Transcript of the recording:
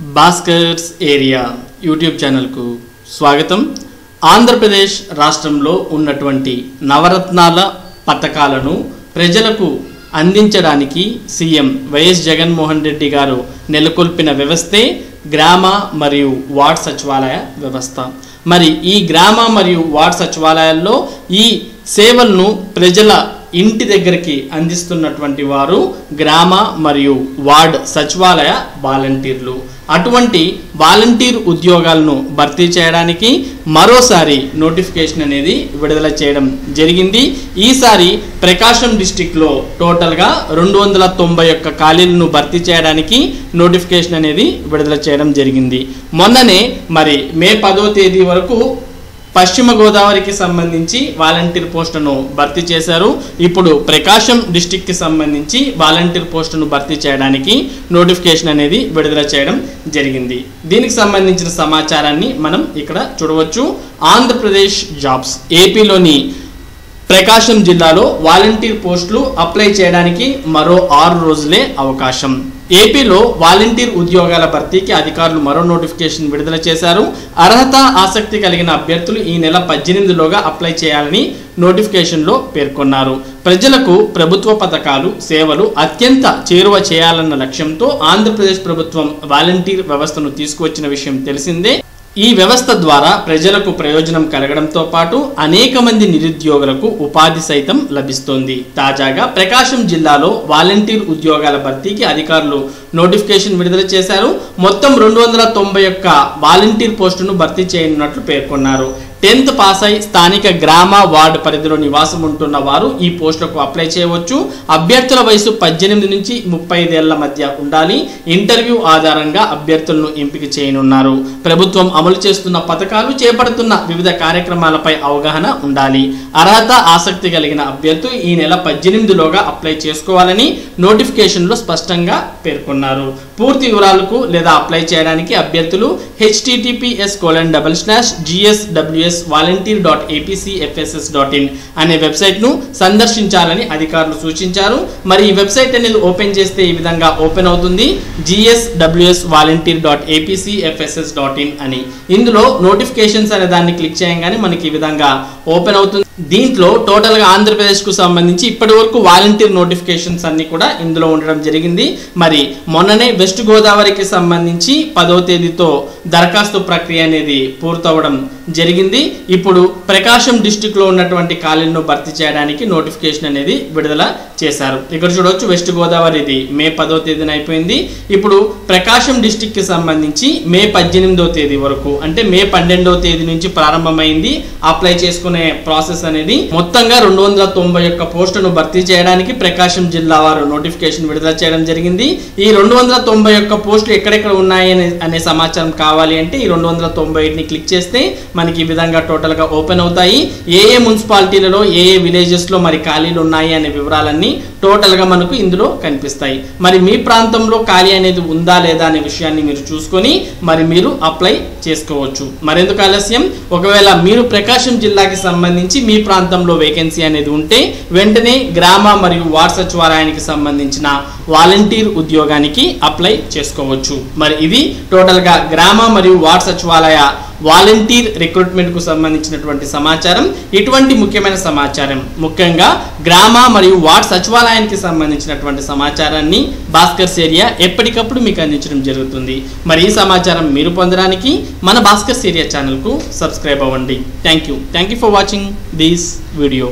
Bhaskar's area YouTube ఛానల్కు స్వాగతం. ఆంధ్రప్రదేశ్ రాష్ట్రంలో ఉన్నటువంటి నవరత్నాల పథకాలను ప్రజలకు అందించడానికి సీఎం వైఎస్ జగన్మోహన్ రెడ్డి గారు నెలకొల్పిన వ్యవస్థే గ్రామ మరియు వార్డ్ సచివాలయ వ్యవస్థ. మరి ఈ గ్రామ మరియు వార్డ్ సచివాలయాల్లో ఈ సేవలను ప్రజల ఇంటి దగ్గరికి అందిస్తున్నటువంటి వారు గ్రామ మరియు వార్డ్ సచివాలయ వాలంటీర్లు. అటువంటి వాలంటీర్ ఉద్యోగాలను భర్తీ చేయడానికి మరోసారి నోటిఫికేషన్ అనేది విడుదల చేయడం జరిగింది. ఈసారి ప్రకాశం డిస్టిక్లో టోటల్గా రెండు వందల తొంభై ఒక్క ఖాళీలను భర్తీ చేయడానికి నోటిఫికేషన్ అనేది విడుదల చేయడం జరిగింది. మొన్ననే మరి మే పదో తేదీ వరకు పశ్చిమ గోదావరికి సంబంధించి వాలంటీర్ పోస్టును భర్తీ చేశారు. ఇప్పుడు ప్రకాశం డిస్టిక్కి సంబంధించి వాలంటీర్ పోస్టును భర్తీ చేయడానికి నోటిఫికేషన్ అనేది విడుదల చేయడం జరిగింది. దీనికి సంబంధించిన సమాచారాన్ని మనం ఇక్కడ చూడవచ్చు. ఆంధ్రప్రదేశ్ జాబ్స్ ఏపీలోని ప్రకాశం జిల్లాలో వాలంటీర్ పోస్టులు అప్లై చేయడానికి మరో ఆరు రోజులే అవకాశం. ఏపీలో వాలంటీర్ ఉద్యోగాల భర్తీకి అధికారులు మరో నోటిఫికేషన్ విడుదల చేశారు. అర్హత ఆసక్తి కలిగిన అభ్యర్థులు ఈ నెల పద్దెనిమిదిలోగా అప్లై చేయాలని నోటిఫికేషన్లో పేర్కొన్నారు. ప్రజలకు ప్రభుత్వ పథకాలు సేవలు అత్యంత చేరువ చేయాలన్న లక్ష్యంతో ఆంధ్రప్రదేశ్ ప్రభుత్వం వాలంటీర్ వ్యవస్థను తీసుకువచ్చిన విషయం తెలిసిందే. ఈ వ్యవస్థ ద్వారా ప్రజలకు ప్రయోజనం కలగడంతో పాటు అనేక మంది నిరుద్యోగులకు ఉపాధి సైతం లభిస్తోంది. తాజాగా ప్రకాశం జిల్లాలో వాలంటీర్ ఉద్యోగాల భర్తీకి అధికారులు నోటిఫికేషన్ విడుదల చేశారు. మొత్తం రెండు వందల తొంభై ఒక్క వాలంటీర్ పోస్టును భర్తీ చేయనున్నట్లు పేర్కొన్నారు. టెన్త్ పాస్ అయి స్థానిక గ్రామ వార్డు పరిధిలో నివాసం ఉంటున్న వారు ఈ పోస్టులకు అప్లై చేయవచ్చు. అభ్యర్థుల వయసు పద్దెనిమిది నుంచి ముప్పై ఐదేళ్ళ మధ్య ఉండాలి. ఇంటర్వ్యూ ఆధారంగా అభ్యర్థులను ఎంపిక చేయనున్నారు. ప్రభుత్వం అమలు చేస్తున్న పథకాలు చేపడుతున్న వివిధ కార్యక్రమాలపై అవగాహన ఉండాలి. అర్హత ఆసక్తి కలిగిన అభ్యర్థులు ఈ నెల పద్దెనిమిదిలోగా అప్లై చేసుకోవాలని నోటిఫికేషన్లో స్పష్టంగా పేర్కొన్నారు. పూర్తి వివరాలకు లేదా అప్లై చేయడానికి అభ్యర్థులు HTTPS colon double slash GSWS volunteer dot APCFSS dot in అనే వెబ్సైట్ను సందర్శించాలని అధికారులు సూచించారు. మరి ఈ వెబ్సైట్ అనేది ఓపెన్ చేస్తే ఈ విధంగా ఓపెన్ అవుతుంది. GSWS volunteer dot APCFSS dot in అని. ఇందులో నోటిఫికేషన్స్ అనే దాన్ని క్లిక్ చేయగానే మనకి ఈ విధంగా ఓపెన్ అవుతుంది. దీంట్లో టోటల్గా ఆంధ్రప్రదేశ్కు సంబంధించి ఇప్పటి వరకు వాలంటీర్ నోటిఫికేషన్స్ అన్ని కూడా ఇందులో ఉండడం జరిగింది. మరి మొన్ననే వెస్ట్ గోదావరికి సంబంధించి పదో తేదీతో దరఖాస్తు ప్రక్రియ అనేది పూర్తవడం జరిగింది. ఇప్పుడు ప్రకాశం డిస్టిక్లో ఉన్నటువంటి ఖాళీలను భర్తీ చేయడానికి నోటిఫికేషన్ అనేది విడుదల చేశారు. ఇక్కడ చూడవచ్చు వెస్ట్ గోదావరిది మే పదో తేదీన అయిపోయింది. ఇప్పుడు ప్రకాశం డిస్టిక్కి సంబంధించి మే పద్దెనిమిదో తేదీ వరకు అంటే మే పన్నెండో తేదీ నుంచి ప్రారంభమైంది. అప్లై చేసుకునే ప్రాసెస్ అనేది మొత్తంగా రెండు వందల తొంభై ఒక్క పోస్టును భర్తీ చేయడానికి ప్రకాశం జిల్లా వారు నోటిఫికేషన్ విడుదల చేయడం జరిగింది. ఈ రెండు వందల తొంభై ఒక్క పోస్టులు ఎక్కడెక్కడ ఉన్నాయి అనే సమాచారం కావాలి అంటే ఈ రెండు వందల తొంభై ని క్లిక్ చేస్తే మనకి ఈ విధంగా టోటల్గా ఓపెన్ అవుతాయి. ఏ ఏ మున్సిపాలిటీలలో ఏ ఏ విలేజెస్లో మరి ఖాళీలు ఉన్నాయి అనే వివరాలన్నీ టోటల్గా మనకు ఇందులో కనిపిస్తాయి. మరి మీ ప్రాంతంలో ఖాళీ అనేది ఉందా లేదా అనే విషయాన్ని మీరు చూసుకొని మరి మీరు అప్లై చేసుకోవచ్చు. మరెందుకు ఆలస్యం? ఒకవేళ మీరు ప్రకాశం జిల్లాకి సంబంధించి మీ ప్రాంతంలో వేకెన్సీ అనేది ఉంటే వెంటనే గ్రామ మరియు వార్డ్ సచివాలయానికి సంబంధించిన వాలంటీర్ ఉద్యోగానికి అప్లై చేసుకోవచ్చు. మరి ఇది టోటల్గా గ్రామ మరియు వార్డ్ సచివాలయ వాలంటీర్ రిక్రూట్మెంట్కు సంబంధించినటువంటి సమాచారం ఇటువంటి ముఖ్యమైన సమాచారం. ముఖ్యంగా గ్రామ మరియు వార్డ్ సచివాలయానికి సంబంధించినటువంటి సమాచారాన్ని భాస్కర్స్ ఏరియా ఎప్పటికప్పుడు మీకు అందించడం జరుగుతుంది. మరి ఈ సమాచారం మీరు పొందడానికి మన భాస్కర్స్ ఏరియా ఛానల్కు సబ్స్క్రైబ్ అవ్వండి. Thank you thank you for watching this video.